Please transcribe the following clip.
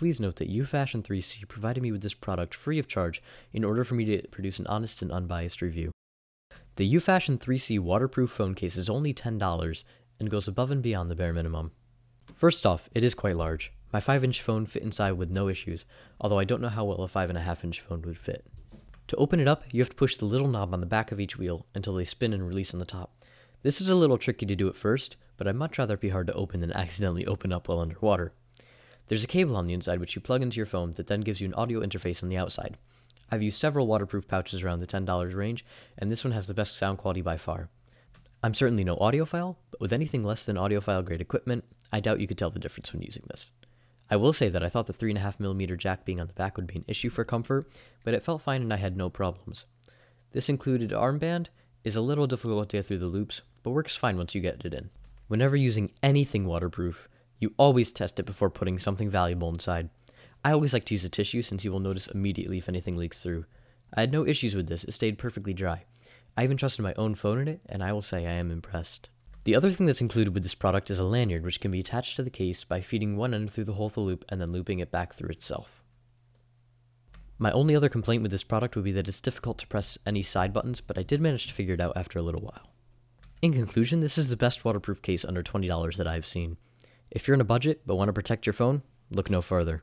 Please note that UFashion 3C provided me with this product free of charge in order for me to produce an honest and unbiased review. The UFashion 3C waterproof phone case is only $10 and goes above and beyond the bare minimum. First off, it is quite large. My 5 inch phone fit inside with no issues, although I don't know how well a 5.5 inch phone would fit. To open it up, you have to push the little knob on the back of each wheel until they spin and release on the top. This is a little tricky to do at first, but I'd much rather it be hard to open than accidentally open up while underwater. There's a cable on the inside which you plug into your phone that then gives you an audio interface on the outside. I've used several waterproof pouches around the $10 range, and this one has the best sound quality by far. I'm certainly no audiophile, but with anything less than audiophile grade equipment, I doubt you could tell the difference when using this. I will say that I thought the 3.5mm jack being on the back would be an issue for comfort, but it felt fine and I had no problems. This included armband, is a little difficult to get through the loops, but works fine once you get it in. Whenever using anything waterproof, you always test it before putting something valuable inside. I always like to use a tissue since you will notice immediately if anything leaks through. I had no issues with this, it stayed perfectly dry. I even trusted my own phone in it, and I will say I am impressed. The other thing that's included with this product is a lanyard which can be attached to the case by feeding one end through the hole of the loop and then looping it back through itself. My only other complaint with this product would be that it's difficult to press any side buttons, but I did manage to figure it out after a little while. In conclusion, this is the best waterproof case under $20 that I've seen. If you're in a budget but want to protect your phone, look no further.